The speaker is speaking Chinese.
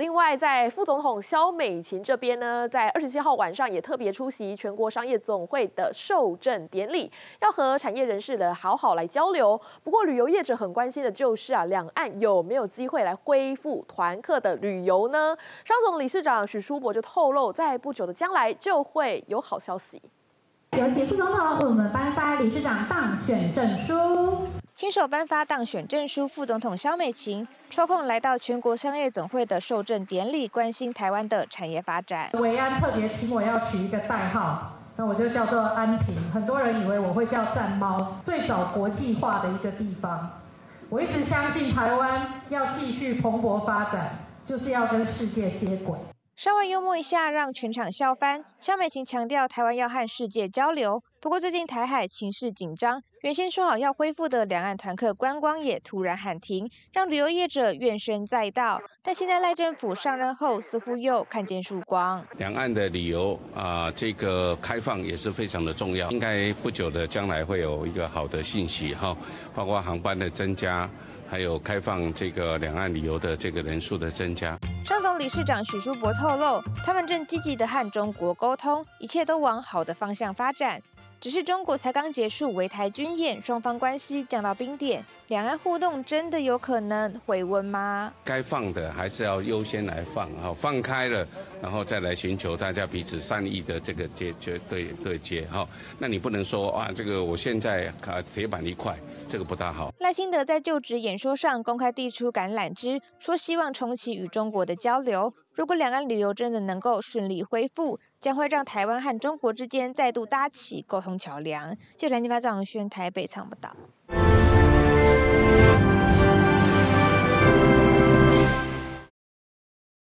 另外，在副总统肖美琴这边呢，在二十七号晚上也特别出席全国商业总会的受证典礼，要和产业人士的好好来交流。不过，旅游业者很关心的就是啊，两岸有没有机会来恢复团客的旅游呢？商总理事长许书博就透露，在不久的将来就会有好消息。有请副总统为我们颁发理事长当选证书。亲手颁发当选证书，副总统肖美琴抽空来到全国商业总会的受证典礼，关心台湾的产业发展。维安特别请我要取一个代号，那我就叫做安平。很多人以为我会叫战猫，最早国际化的一个地方。我一直相信台湾要继续蓬勃发展，就是要跟世界接轨。稍微幽默一下，让全场笑翻。肖美琴强调，台湾要和世界交流。不过最近台海情势紧张，原先说好要恢复的两岸团客观光也突然喊停，让旅游业者怨声载道。但现在赖政府上任后，似乎又看见曙光。两岸的旅游啊，这个开放也是非常的重要，应该不久的将来会有一个好的信息哈，包括航班的增加。还有开放这个两岸旅游的这个人数的增加。商总理事长许书博透露，他们正积极的和中国沟通，一切都往好的方向发展。只是中国才刚结束围台军演，双方关系降到冰点，两岸互动真的有可能回温吗？该放的还是要优先来放，哈，放开了，然后再来寻求大家彼此善意的这个接接对对接，哈。那你不能说啊，这个我现在啊铁板一块，这个不大好。赖清德在就职演说上公开递出橄榄枝，说希望重启与中国的交流。如果两岸旅游真的能够顺利恢复，将会让台湾和中国之间再度搭起沟通桥梁。就台立发张宣台北唱不到。